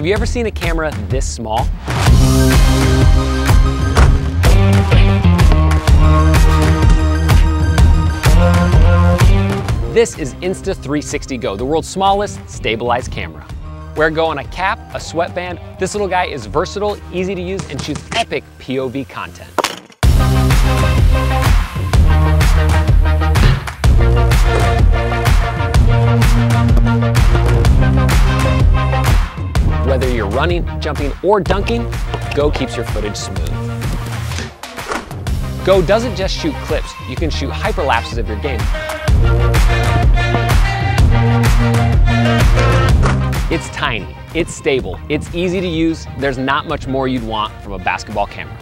Have you ever seen a camera this small? This is Insta360 Go, the world's smallest stabilized camera. Wear Go on a cap, a sweatband. This little guy is versatile, easy to use, and shoots epic POV content. Whether you're running, jumping, or dunking, Go keeps your footage smooth. Go doesn't just shoot clips, you can shoot hyperlapses of your game. It's tiny, it's stable, it's easy to use, there's not much more you'd want from a basketball camera.